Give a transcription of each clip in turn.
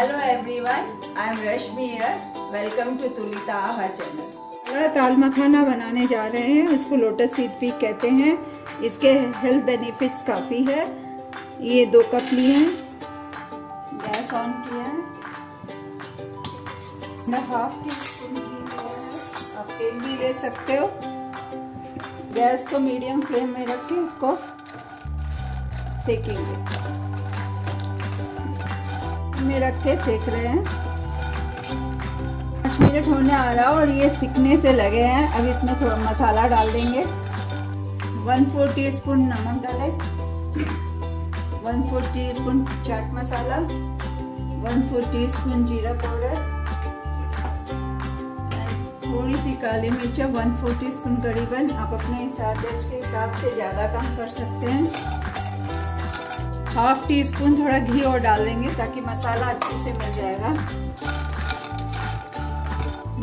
Hello everyone, I am Rashmi here. Welcome to Tulita Ahar channel. दाल मखाना बनाने जा रहे हैं। इसको लोटस सीड पीक कहते हैं। इसके हेल्थ बेनिफिट्स काफ़ी है। ये दो कप लिए हैं। गैस ऑन किया है। हाफ़ टी स्पून आप तेल भी ले सकते हो। गैस को मीडियम फ्लेम में रख के इसको सेकेंगे। में रख के सेक रहे हैं। पाँच मिनट होने आ रहा और ये सिकने से लगे हैं। अब इसमें थोड़ा मसाला डाल देंगे। वन फोर टी स्पून नमक डाले। One four teaspoon chaat masala. One four teaspoon जीरा पाउडर। थोड़ी सी काली मिर्च। वन फोर टी स्पून करीबन आप अपने हिसाब के हिसाब से ज़्यादा कम कर सकते हैं। हाफ़ टी स्पून थोड़ा घी और डाल देंगे ताकि मसाला अच्छे से मिल जाएगा।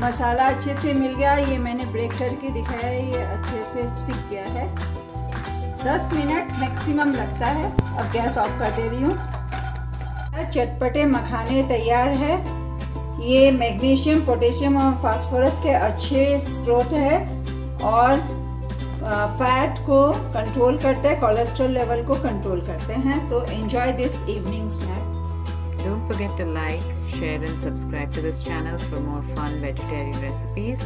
मसाला अच्छे से मिल गया, ये मैंने ब्रेक करके दिखाया है ये अच्छे से सीख गया है। 10 मिनट मैक्सिमम लगता है। अब गैस ऑफ़ कर दे रही हूँ। चटपटे मखाने तैयार है। ये मैग्नीशियम, पोटेशियम और फास्फोरस के अच्छे स्रोत है और फैट को कंट्रोल करते हैं कोलेस्ट्रॉल लेवल को कंट्रोल करते हैं तो enjoy this evening snack don't forget to like share and subscribe to this channel for more fun vegetarian recipes